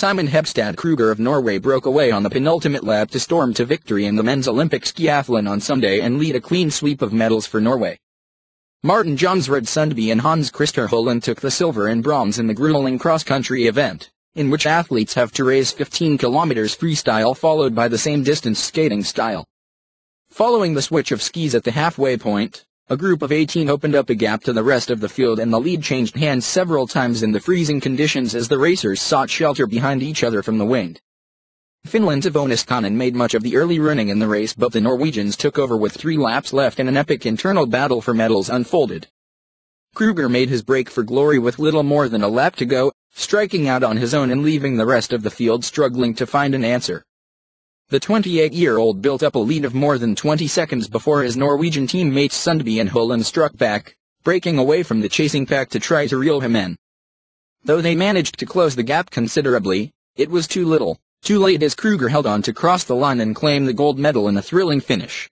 Simon Hegstad Krueger of Norway broke away on the penultimate lap to storm to victory in the men's Olympic skiathlon on Sunday and lead a clean sweep of medals for Norway. Martin Johnsrud Sundby and Hans Christer Holund took the silver and bronze in the grueling cross-country event, in which athletes have to race 15 kilometers freestyle followed by the same distance skating style. Following the switch of skis at the halfway point, a group of 18 opened up a gap to the rest of the field and the lead changed hands several times in the freezing conditions as the racers sought shelter behind each other from the wind. Finland's Iivo Niskanen made much of the early running in the race but the Norwegians took over with three laps left and an epic internal battle for medals unfolded. Krueger made his break for glory with little more than a lap to go, striking out on his own and leaving the rest of the field struggling to find an answer. The 28-year-old built up a lead of more than 20 seconds before his Norwegian teammates Sundby and Holund struck back, breaking away from the chasing pack to try to reel him in. Though they managed to close the gap considerably, it was too little, too late as Krueger held on to cross the line and claim the gold medal in a thrilling finish.